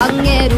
i'm gonna do Angeru eh,